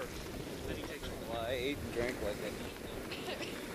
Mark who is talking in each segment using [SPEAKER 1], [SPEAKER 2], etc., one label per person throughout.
[SPEAKER 1] first. Then he takes one.
[SPEAKER 2] Well, I ate and drank like I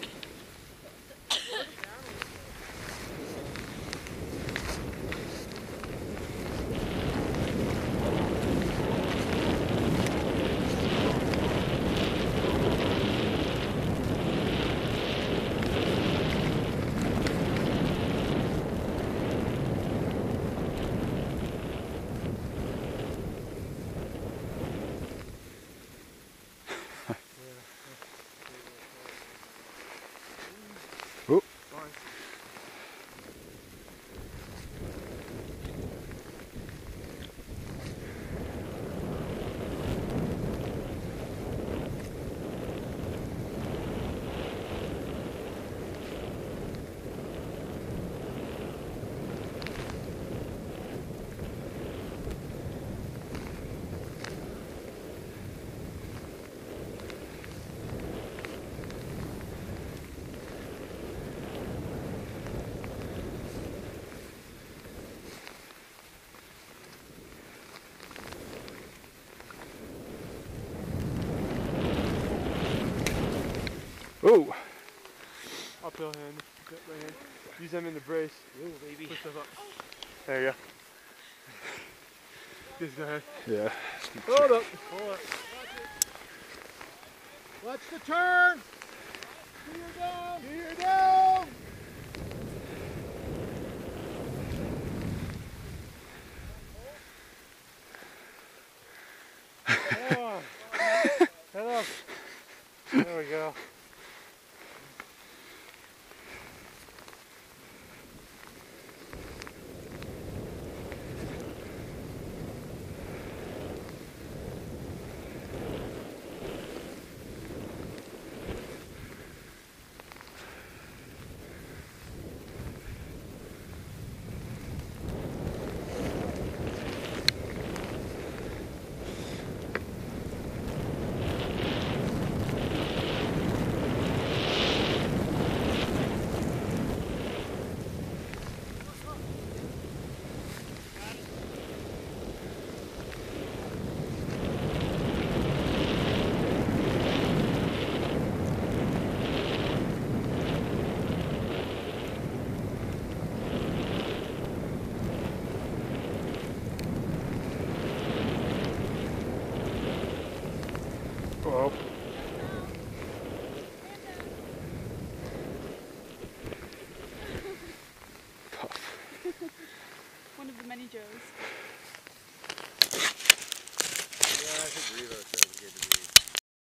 [SPEAKER 3] Oop.
[SPEAKER 1] Fine.
[SPEAKER 3] Oh,
[SPEAKER 1] Uphill hand. Right hand. Use them in the brace.
[SPEAKER 2] Ooh, baby.
[SPEAKER 1] Push those up. There you go. Just go ahead.
[SPEAKER 3] yeah.
[SPEAKER 1] Hold up. Hold up.
[SPEAKER 4] Watch the turn. Do your down. Do your down.
[SPEAKER 1] Oh. Head up. There we go.
[SPEAKER 3] Yeah, I
[SPEAKER 5] think Revo said it was good to be.